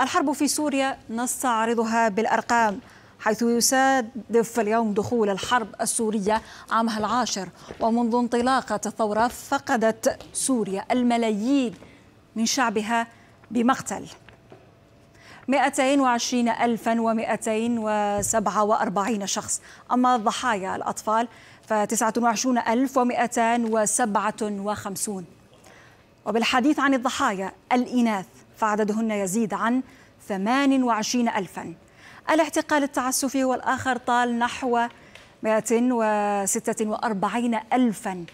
الحرب في سوريا نستعرضها بالأرقام حيث يسادف اليوم دخول الحرب السورية عامها العاشر. ومنذ انطلاقة الثورة فقدت سوريا الملايين من شعبها بمقتل. 220247 شخص. أما الضحايا الأطفال ف 29257 وبالحديث عن الضحايا الإناث فعددهن يزيد عن 28 ألفا. الاعتقال التعسفي والآخر طال نحو 146 ألفا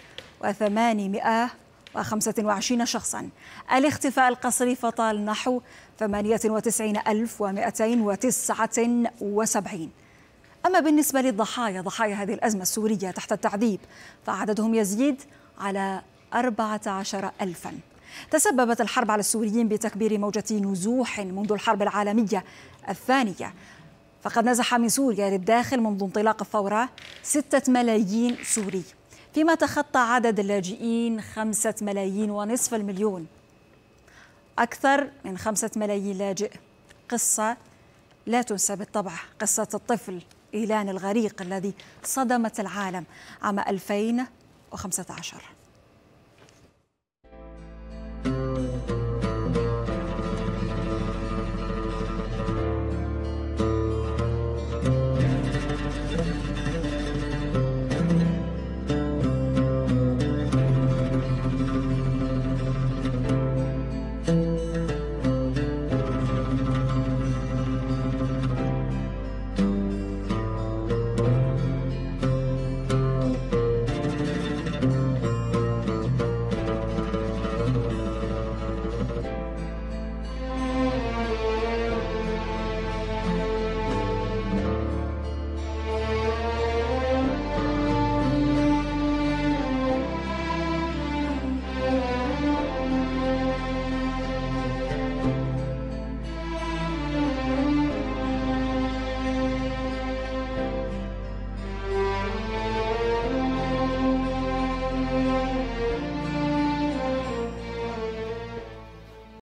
وثمانمائة وخمسة وعشرين شخصا. الاختفاء القسري فطال نحو ثمانية وتسعين ألف ومائتين وتسعة وسبعين. أما بالنسبة للضحايا ضحايا هذه الأزمة السورية تحت التعذيب فعددهم يزيد على أربعة عشر ألفاً. تسببت الحرب على السوريين بتكبير موجة نزوح منذ الحرب العالمية الثانية. فقد نزح من سوريا للداخل منذ انطلاق الثورة ستة ملايين سوري فيما تخطى عدد اللاجئين خمسة ملايين ونصف المليون. أكثر من خمسة ملايين لاجئ. قصة لا تنسى بالطبع قصة الطفل إيلان الغريق الذي صدمت العالم عام 2015